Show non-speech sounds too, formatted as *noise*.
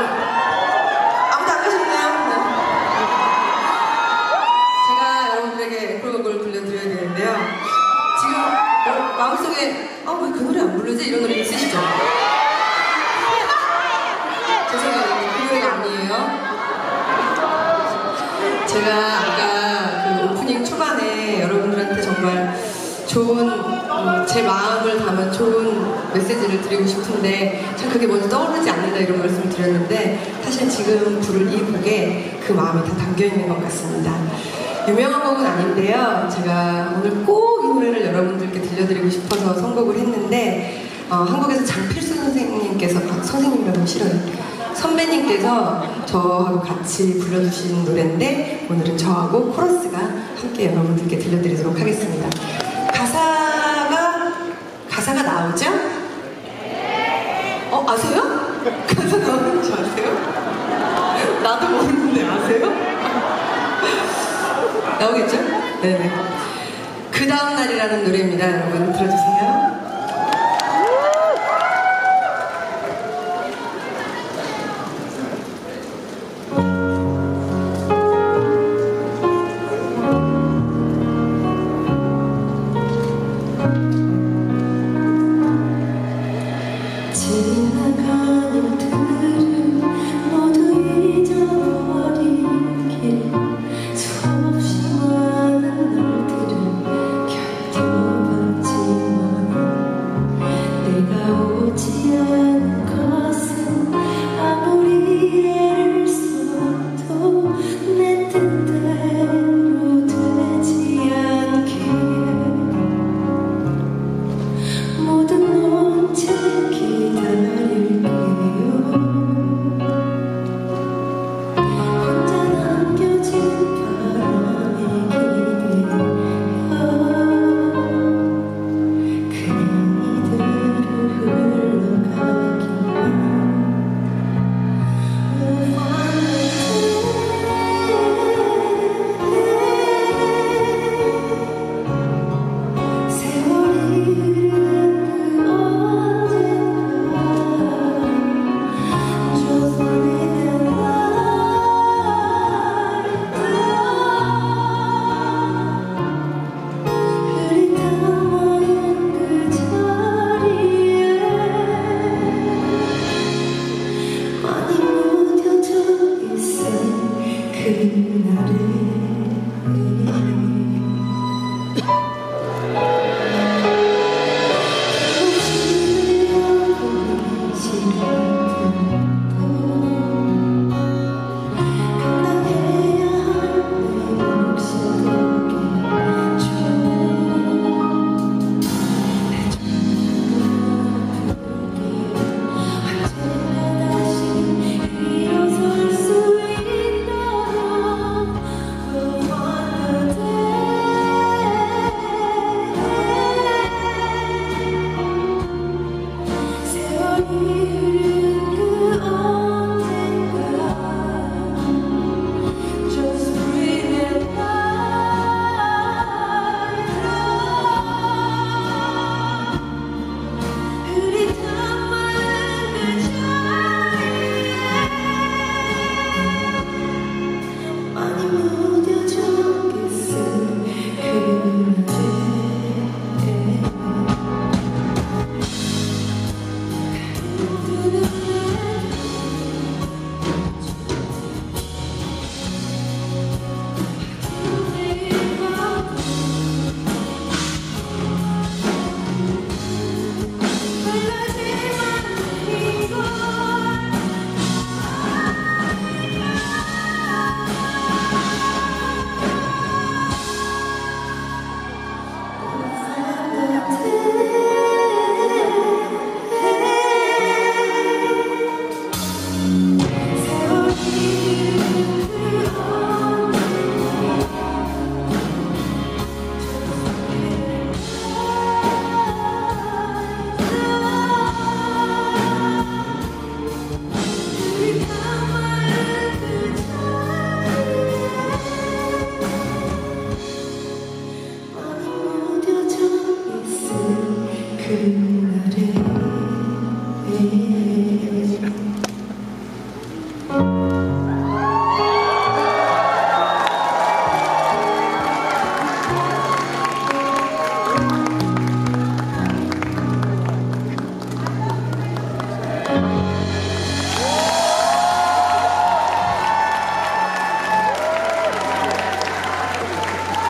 아무도 안 가셨나요? 네. 제가 여러분들에게 애플곡을 들려드려야 되는데요. 지금 뭐 마음속에 아 왜 그 노래 안 부르지? 이런 노래 있으시죠? 죄송해요. 그 노래가 아니에요. 제가 아까 그 오프닝 초반에 여러분들한테 정말 좋은 음, 제 마음을 담은 좋은 메시지를 드리고 싶은데 참 그게 먼저 떠오르지 않는다 이런 말씀을 드렸는데 사실 지금 부를 이 곡에 그 마음이 다 담겨 있는 것 같습니다. 유명한 곡은 아닌데요. 제가 오늘 꼭 이 노래를 여러분들께 들려드리고 싶어서 선곡을 했는데 어, 한국에서 장필수 선생님께서 아, 선생님이라고 싫어요. 선배님께서 저하고 같이 불러주신 노래인데 오늘은 저하고 코러스가 함께 여러분들께 들려드리도록 하겠습니다. 나오죠? 어 아세요? *laughs* 가사 나오는 줄 아세요? 나도 모르는데 아세요? *laughs* 나오겠죠? 네네. 그 다음 날이라는 노래입니다. 여러분 들어주세요.